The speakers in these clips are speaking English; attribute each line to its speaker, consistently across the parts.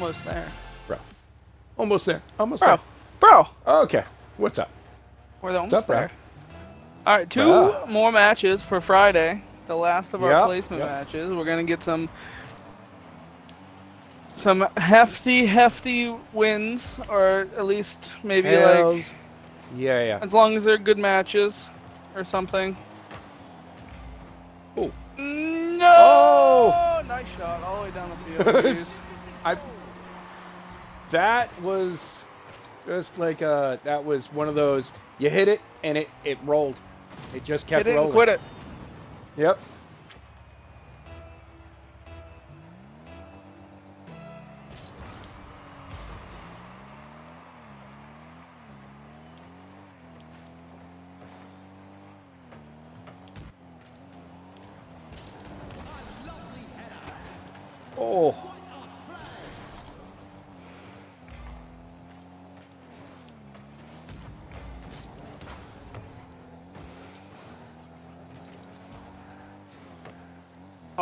Speaker 1: almost there.
Speaker 2: Bro. Almost there. Almost
Speaker 1: Bro,
Speaker 2: there.
Speaker 1: bro,
Speaker 2: Okay. What's up?
Speaker 1: we're almost
Speaker 2: What's up, bro?
Speaker 1: All right, two
Speaker 2: Bro.
Speaker 1: more matches for Friday. The last of our
Speaker 2: Yep,
Speaker 1: placement
Speaker 2: yep.
Speaker 1: matches. We're gonna get some some hefty, hefty wins, or at least maybe like
Speaker 2: Yeah, yeah.
Speaker 1: as long as they're good matches or something.
Speaker 2: Oh.
Speaker 1: No!
Speaker 2: Oh!
Speaker 1: Nice shot all the way down the field.
Speaker 2: I. That was just like uh that was one of those you hit it and it it rolled. It just kept
Speaker 1: it
Speaker 2: rolling.
Speaker 1: quit it.
Speaker 2: Yep. Oh.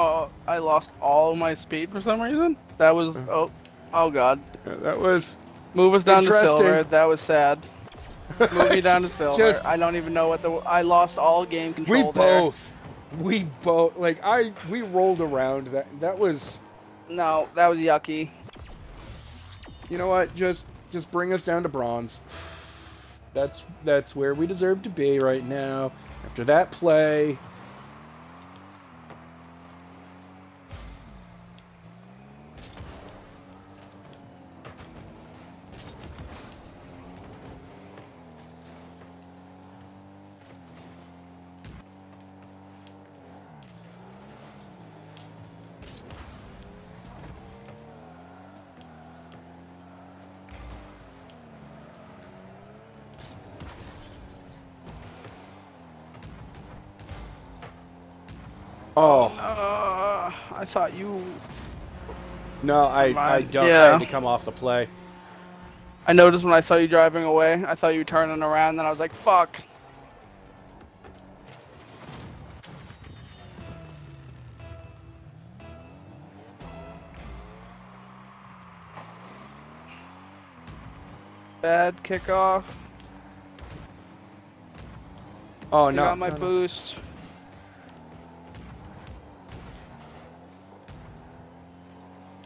Speaker 1: Oh, I lost all of my speed for some reason. That was oh, oh god.
Speaker 2: That was
Speaker 1: Move us down to silver. That was sad. Move me down to silver.
Speaker 2: Just-
Speaker 1: I don't even know what the I lost all game
Speaker 2: we
Speaker 1: control there.
Speaker 2: both we both like I we rolled around that that was
Speaker 1: No, that was yucky.
Speaker 2: you know what just just bring us down to bronze that's that's where we deserve to be right now after that play oh
Speaker 1: Uh, I thought you.
Speaker 2: no i i don't i had to come off the play
Speaker 1: I noticed when I saw you driving away. I thought you were turning around. and I was like, "Fuck." Bad kickoff.
Speaker 2: oh no,
Speaker 1: got my
Speaker 2: no, no.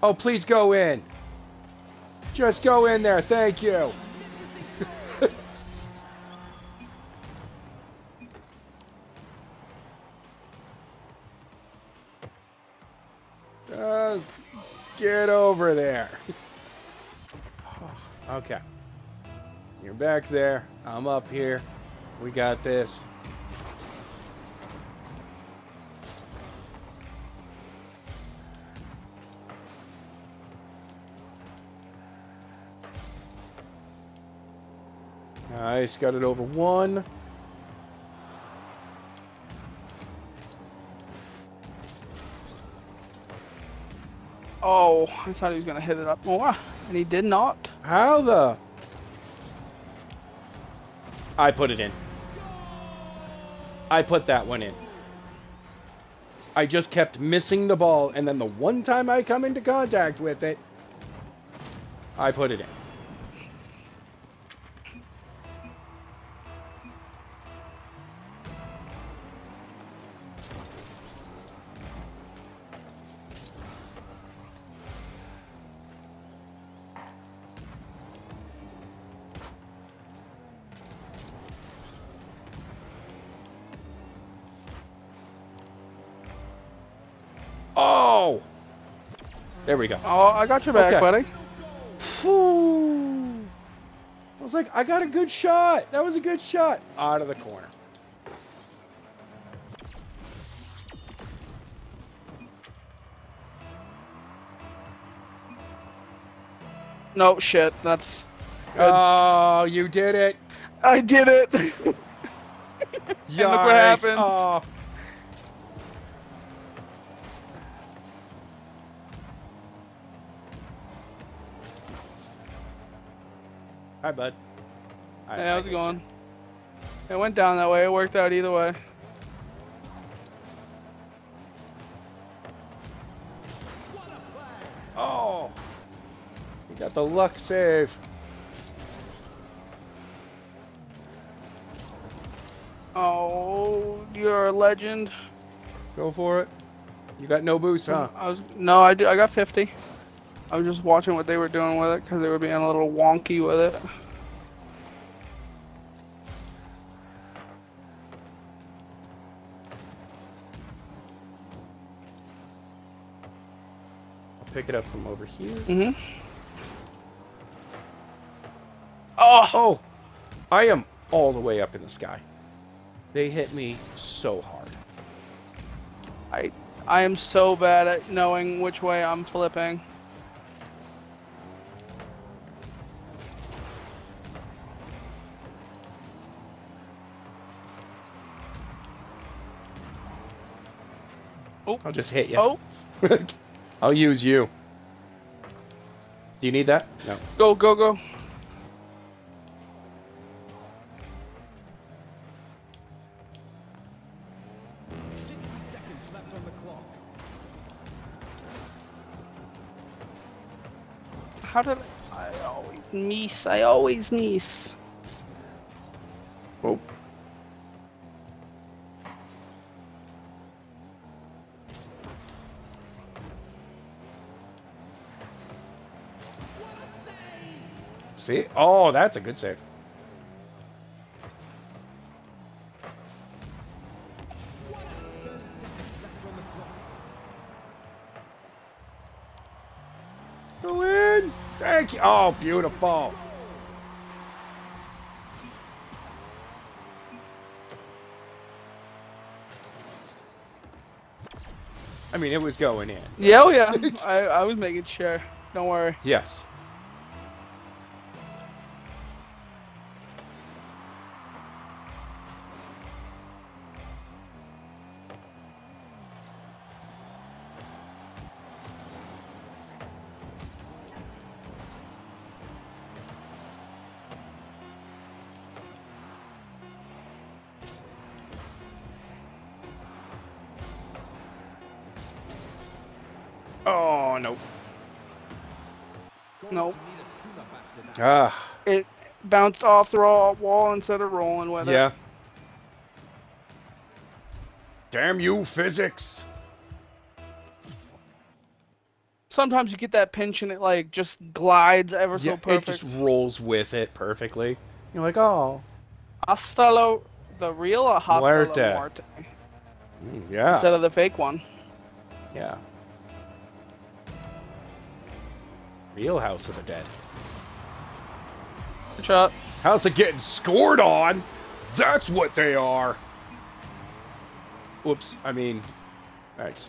Speaker 2: Oh please go in just go in there thank you Just get over there. okay. You're back there. I'm up here. We got this. Nice. Got it over one.
Speaker 1: Oh, I thought he was gonna hit it up more, and he did not.
Speaker 2: How the? I put it in. I put that one in. I just kept missing the ball, and then the one time I come into contact with it, I put it in. There we go.
Speaker 1: Oh, I got your back,
Speaker 2: Okay.
Speaker 1: buddy.
Speaker 2: Whew. I was like, I got a good shot. That was a good shot. Out of the corner.
Speaker 1: No shit. That's. Good.
Speaker 2: Oh, you did it.
Speaker 1: I did it.
Speaker 2: Yikes.
Speaker 1: look what happens.
Speaker 2: Oh. Hi, bud. I-
Speaker 1: hey, how's it
Speaker 2: hate you.
Speaker 1: going? It went down that way. It worked out either way.
Speaker 2: Oh. You got the luck save.
Speaker 1: Oh, you're a legend.
Speaker 2: Go for it. You got no boost, huh?
Speaker 1: I was no, I do. I got 50. I was just watching what they were doing with it because they were being a little wonky with it.
Speaker 2: I'll pick it up from over here.
Speaker 1: Mhm. Oh,
Speaker 2: Oh, I am all the way up in the sky. They hit me so hard.
Speaker 1: I I am so bad at knowing which way I'm flipping.
Speaker 2: I'll just hit you.
Speaker 1: Oh,
Speaker 2: I'll use you. Do you need that? No.
Speaker 1: go go go. How did I, I always miss? I always miss.
Speaker 2: Oh, that's a good save. Go in. Thank you. Oh, beautiful. I mean, it was going in.
Speaker 1: Yeah, oh yeah. I, I was making sure. Don't worry.
Speaker 2: Yes. Oh, no.
Speaker 1: Nope.
Speaker 2: Ah,
Speaker 1: It bounced off the raw wall instead of rolling with it.
Speaker 2: yeah. Damn you, physics.
Speaker 1: Sometimes you get that pinch and it like just glides ever
Speaker 2: Yeah,
Speaker 1: so
Speaker 2: it just rolls with it perfectly. You're like, oh,
Speaker 1: Hasta lo, the real or hasta lo
Speaker 2: Muerte.
Speaker 1: muerte
Speaker 2: mm, yeah,
Speaker 1: instead of the fake one.
Speaker 2: yeah. Real House of the Dead.
Speaker 1: Good shot.
Speaker 2: House of getting scored on. That's what they are. Whoops. I mean, thanks.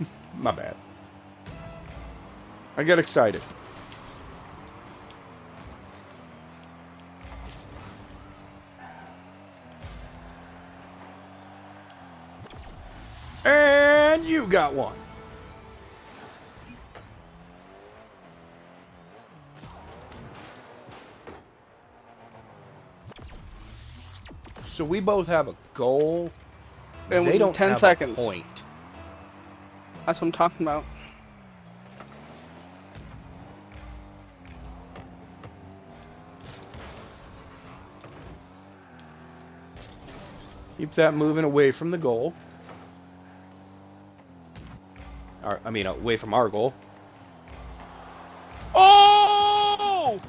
Speaker 2: My bad. I get excited. And you got one. So we both have a goal.
Speaker 1: And
Speaker 2: they
Speaker 1: within
Speaker 2: don't
Speaker 1: 10
Speaker 2: have
Speaker 1: seconds.
Speaker 2: a point.
Speaker 1: That's what I'm talking about.
Speaker 2: Keep that moving away from the goal. Our, I mean, away from our goal.
Speaker 1: Oh!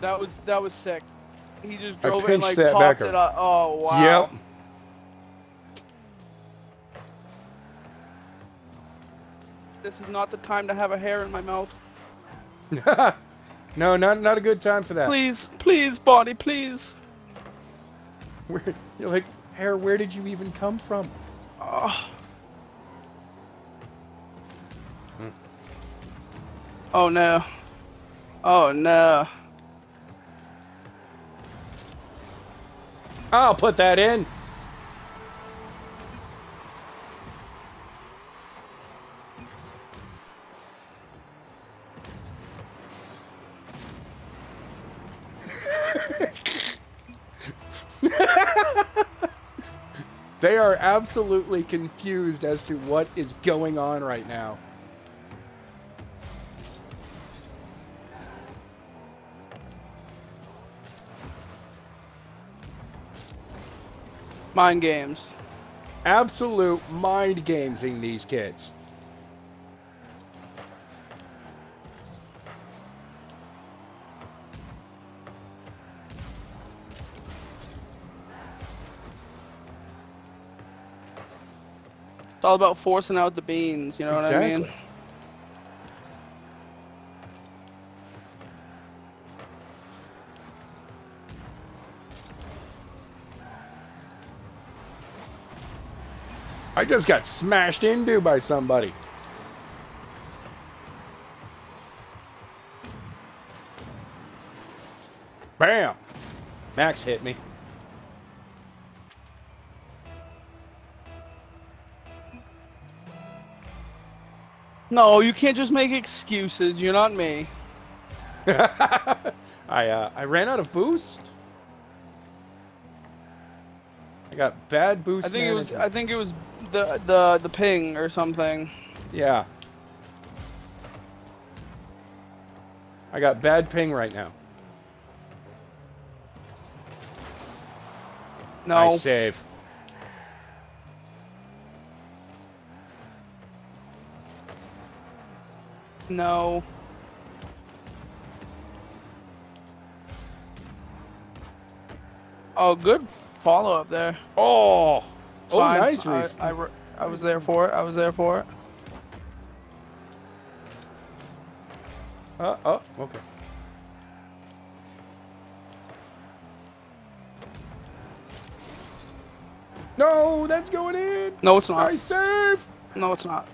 Speaker 1: That was that was sick. He just drove it and like
Speaker 2: that
Speaker 1: popped
Speaker 2: backer.
Speaker 1: it up. Oh wow.
Speaker 2: Yep.
Speaker 1: This is not the time to have a hair in my mouth.
Speaker 2: no, not not a good time for that.
Speaker 1: Please, please, body, please.
Speaker 2: Where, you're like, hair. Where did you even come from?
Speaker 1: Oh. Oh no. Oh no.
Speaker 2: I'll put that in. They are absolutely confused as to what is going on right now.
Speaker 1: Mind games.
Speaker 2: Absolute mind gamesing these kids.
Speaker 1: It's all about forcing out the beans, you know what I mean?
Speaker 2: I just got smashed into by somebody. Bam! Max hit me.
Speaker 1: No, you can't just make excuses. You're not me.
Speaker 2: I uh, I ran out of boost. I got bad boost.
Speaker 1: I think it was. I think it was the the the ping or something.
Speaker 2: Yeah. I got bad ping right now.
Speaker 1: No.
Speaker 2: I save.
Speaker 1: No. Oh, good follow up there.
Speaker 2: Oh. Oh,
Speaker 1: Fine.
Speaker 2: nice,
Speaker 1: I,
Speaker 2: Reef.
Speaker 1: I, re- I was there for it. I was there for it.
Speaker 2: Uh, oh, okay. No, that's going in.
Speaker 1: No, it's not.
Speaker 2: Nice save.
Speaker 1: No, it's not.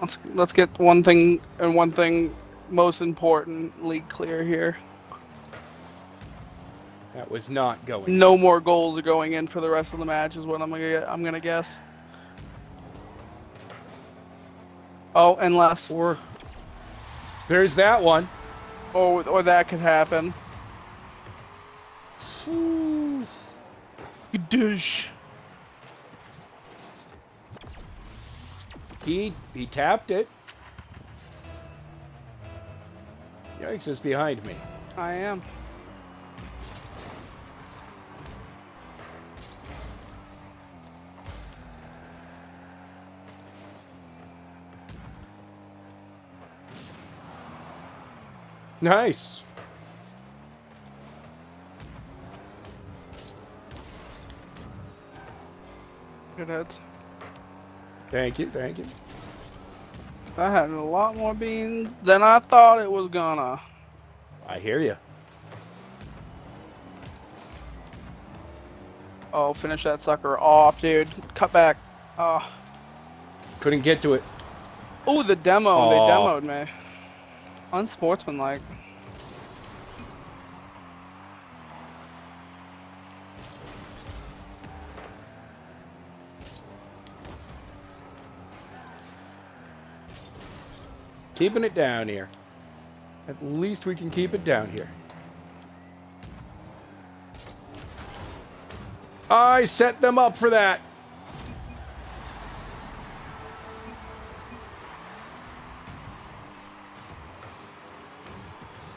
Speaker 1: Let's let's get one thing and one thing most important league clear here.
Speaker 2: That was not going.
Speaker 1: No more goals are going in for the rest of the match is what I'm gonna I'm gonna guess. Oh, unless
Speaker 2: Or there's that one.
Speaker 1: or or that could happen. Douche.
Speaker 2: He he tapped it. Yikes is behind me.
Speaker 1: I am.
Speaker 2: Nice.
Speaker 1: Good heads.
Speaker 2: Thank you, thank you.
Speaker 1: I had a lot more beans than I thought it was gonna.
Speaker 2: I hear you.
Speaker 1: Oh, finish that sucker off, dude. Cut back. Oh,
Speaker 2: Couldn't get to it.
Speaker 1: oh the demo. They demoed me. Unsportsmanlike.
Speaker 2: Keeping it down here. At least we can keep it down here. I set them up for that.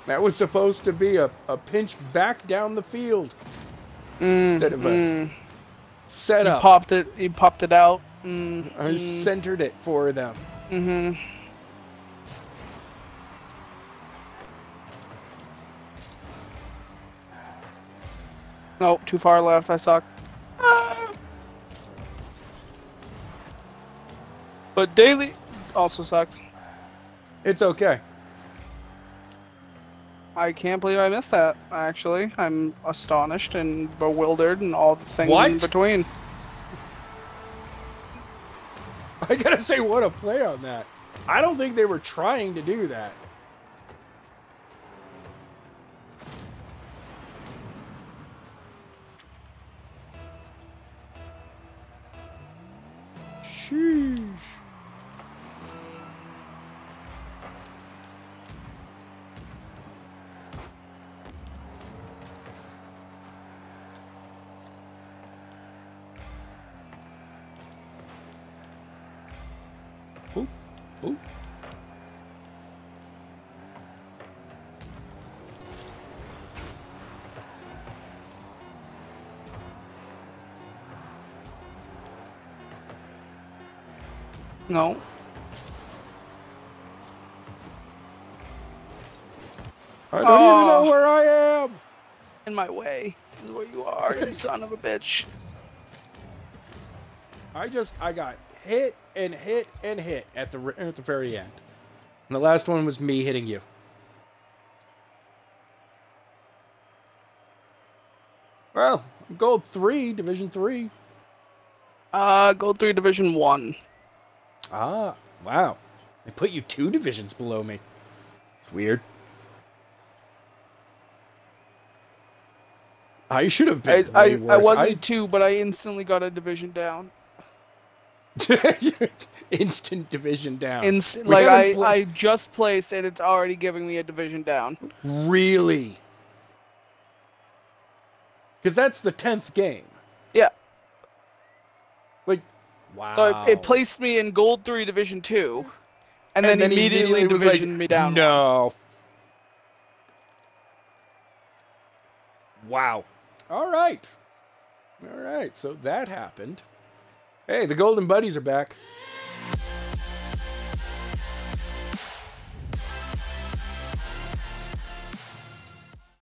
Speaker 2: That was supposed to be a, a pinch back down the field
Speaker 1: Mm,
Speaker 2: instead of a
Speaker 1: mm.
Speaker 2: set
Speaker 1: You popped it. You popped it out. Mm,
Speaker 2: I
Speaker 1: mm,
Speaker 2: centered it for them.
Speaker 1: mm-hmm. Nope, too far left. I suck. Ah. But Daley also sucks.
Speaker 2: It's okay.
Speaker 1: I can't believe I missed that. Actually, I'm astonished and bewildered and all the things
Speaker 2: What?
Speaker 1: in between.
Speaker 2: I gotta say, what a play on that. I don't think they were trying to do that. Sheesh.
Speaker 1: No.
Speaker 2: I don't even know
Speaker 1: Oh.
Speaker 2: where I am.
Speaker 1: In my way. Is where you are, you son of a bitch.
Speaker 2: I just I got hit and hit and hit at the at the very end. And the last one was me hitting you. Well, gold three, division three.
Speaker 1: Uh, Gold 3 Division 1.
Speaker 2: Ah, wow. They put you two divisions below me. It's weird. I should have
Speaker 1: I,
Speaker 2: been
Speaker 1: I, I
Speaker 2: worse.
Speaker 1: wasn't 2, but I instantly got a division down.
Speaker 2: Instant division down.
Speaker 1: Inst- like, I,
Speaker 2: haven't
Speaker 1: I just placed and it's already giving me a division down.
Speaker 2: Really? Because that's the tenth game.
Speaker 1: Yeah.
Speaker 2: Like, wow.
Speaker 1: So it, placed me in Gold 3 Division 2. And, then,
Speaker 2: he
Speaker 1: immediately,
Speaker 2: like,
Speaker 1: divisioned me down.
Speaker 2: No. Wow. All right. All right. So that happened. Hey, the Golden Buddies are back.